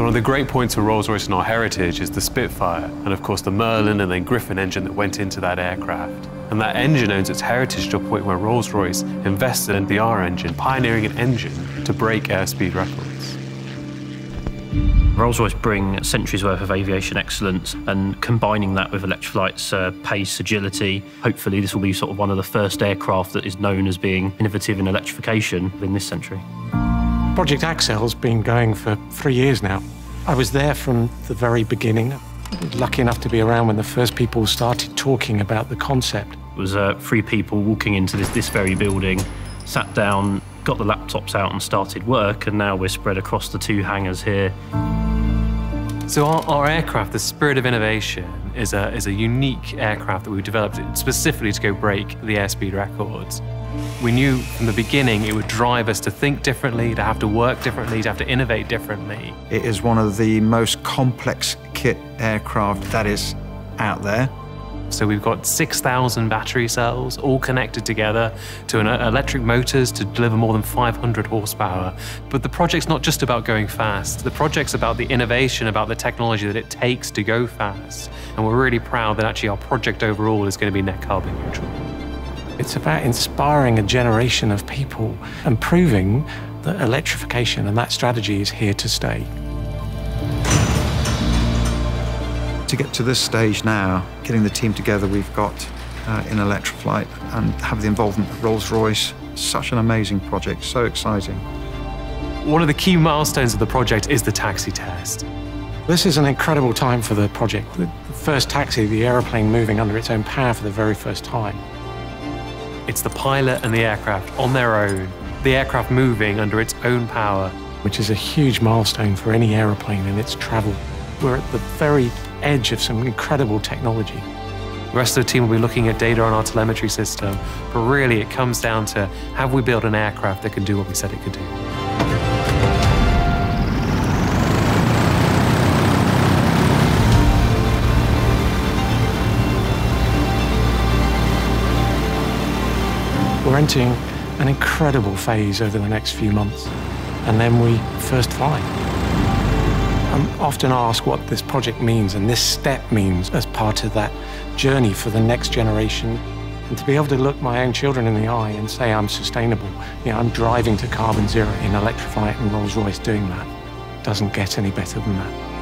So one of the great points of Rolls-Royce in our heritage is the Spitfire, and of course the Merlin and then Griffon engine that went into that aircraft. And that engine owns its heritage to a point where Rolls-Royce invested in the R engine, pioneering an engine to break airspeed records. Rolls-Royce bring centuries worth of aviation excellence and combining that with Electroflight's uh, pace, agility. Hopefully this will be sort of one of the first aircraft that is known as being innovative in electrification in this century. Project Accel's been going for three years now. I was there from the very beginning. Lucky enough to be around when the first people started talking about the concept. It was uh, three people walking into this, this very building, sat down, got the laptops out and started work, and now we're spread across the two hangars here. So our, our, aircraft, the Spirit of Innovation, is a, is a unique aircraft that we developed specifically to go break the airspeed records. We knew from the beginning it would drive us to think differently, to have to work differently, to have to innovate differently. It is one of the most complex kit aircraft that is out there. So we've got 6,000 battery cells all connected together to an uh, electric motors to deliver more than 500 horsepower. But the project's not just about going fast. The project's about the innovation, about the technology that it takes to go fast. And we're really proud that actually our project overall is going to be net carbon neutral. It's about inspiring a generation of people and proving that electrification and that strategy is here to stay. To get to this stage now, getting the team together we've got uh, in Electroflight and have the involvement of Rolls-Royce, such an amazing project, so exciting. One of the key milestones of the project is the taxi test. This is an incredible time for the project. The first taxi, the aeroplane moving under its own power for the very first time. It's the pilot and the aircraft on their own, the aircraft moving under its own power. Which is a huge milestone for any aeroplane in its travel. We're at the very edge of some incredible technology. The rest of the team will be looking at data on our telemetry system, but really it comes down to have we built an aircraft that can do what we said it could do? We're entering an incredible phase over the next few months, and then we first fly. I'm often asked what this project means and this step means as part of that journey for the next generation. And to be able to look my own children in the eye and say I'm sustainable, you know, I'm driving to carbon zero in Electroflight and Rolls-Royce doing that, doesn't get any better than that.